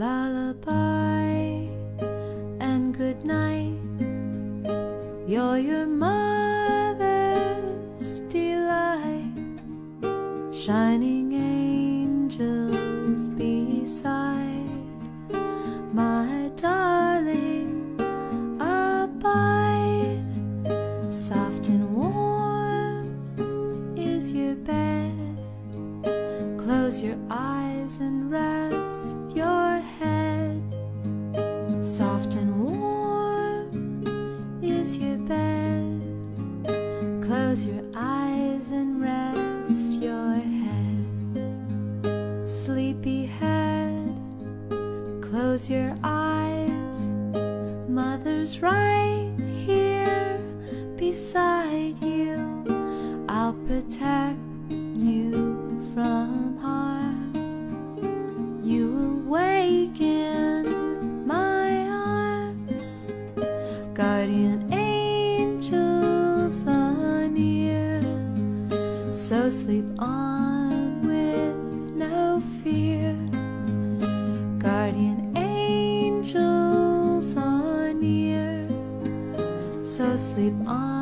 lullaby and good night. You're your mother's delight, shining angels beside my darling. Abide, soft and warm is your bed. Close your eyes and rest your head. Soft and warm is your bed. Close your eyes and rest your head. Sleepy head, close your eyes. Mother's right here beside you. I'll protect guardian angels are near. So sleep on with no fear. Guardian angels are near. So sleep on